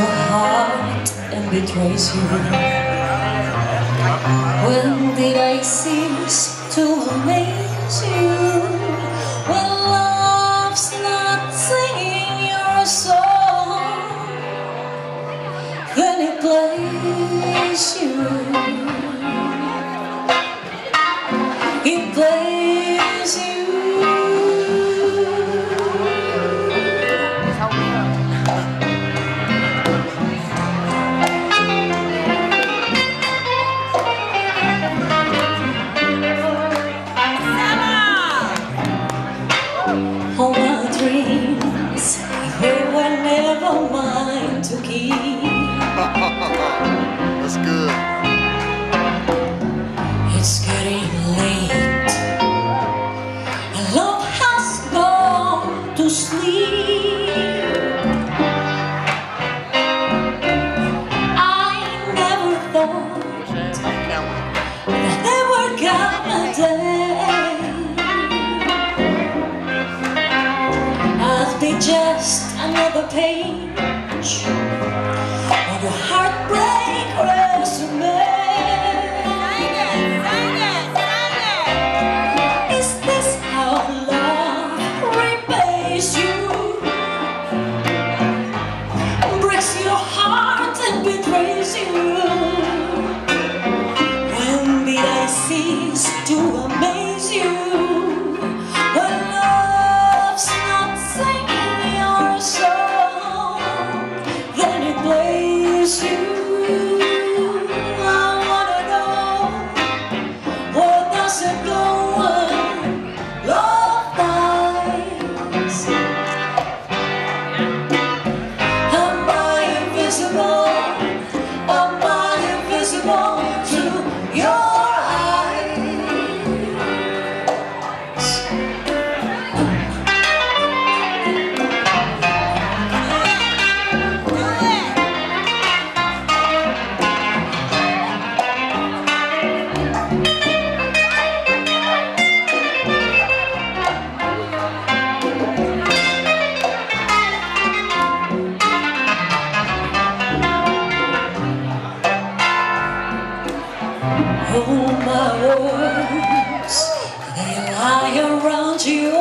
your heart and betrays you When did I cease to amaze you? When love's not singing your song Then it plays you to sleep. I never thought that there would come a day. I'll be just another page of your heart seems to amaze. my words They lie around you